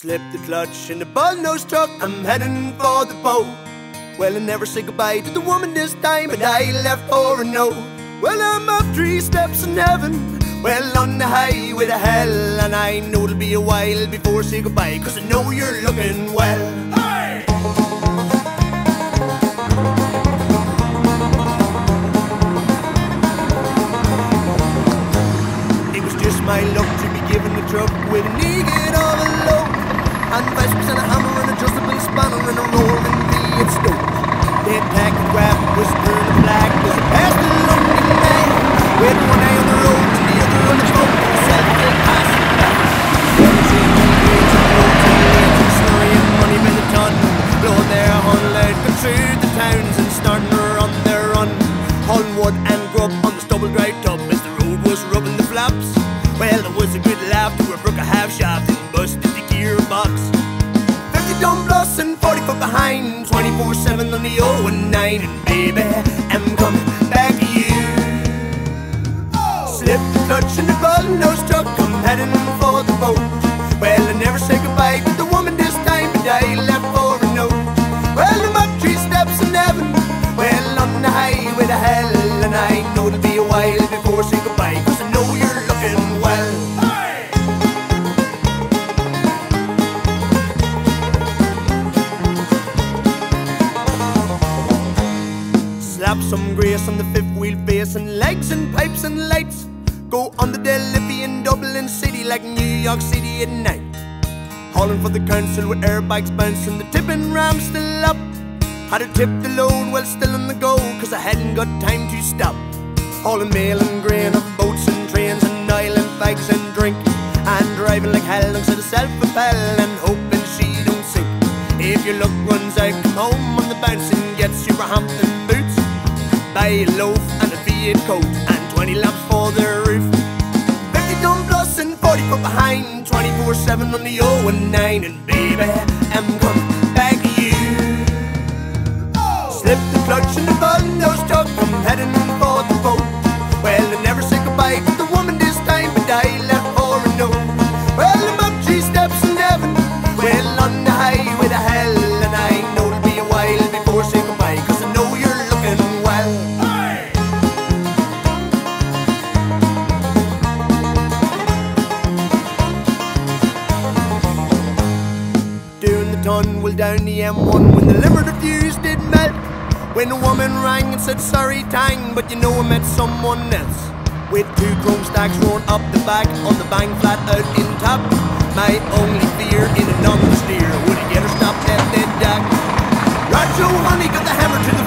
Slip the clutch in the bullnose truck, I'm heading for the boat. Well, I never say goodbye to the woman this time, but I left for a note. Well, I'm up three steps in heaven, well, on the highway to hell, and I know it'll be a while before I say goodbye, cause I know you're looking well. Hey! It was just my luck to be given the truck with an eagle all alone. And vespers and a hammer and adjustable spanner and a roaring V8 stone. They pack the grab was burning black as it passed the London night. With one eye on the road and the other on the phone, it's the gates and money the ton. Blowing their through the towns and starting to their run. And on the stubble the road was rubbing the flaps. Well, there was a good laugh to a a half shaft and busted the gearbox. 50 ton plus and 40 foot behind, 24 7 on the 0 and 9. And baby, I'm coming back to you. Slip the clutch in the button nose truck, I'm heading for the boat. Well, I never say goodbye Some grace on the fifth wheel face and legs and pipes and lights. Go on the Delphi in Dublin City like New York City at night. Hauling for the council with airbags bouncing, the tipping ram still up. Had to tip the load while still on the go, cause I hadn't got time to stop. Hauling mail and grain of boats and trains and oil and and drink. And driving like hell instead of self-propel and hoping she don't sink. If your luck runs out, come home on the bounce and get super Hampton boots. Buy a loaf and a V8 coat and 20 lamps for the roof. 50 ton plus and 40 foot behind, 24 7 on the 0 and 9. And baby, I'm coming back to you. Slip the clutch in The tunnel down the M1 when the liver fuse did melt. When a woman rang and said sorry tang, but you know I met someone else. With two chrome stacks rolled up the back on the bang flat out in top. My only fear in a non-steer would he get her stopped at dead dock. Roger honey got the hammer to the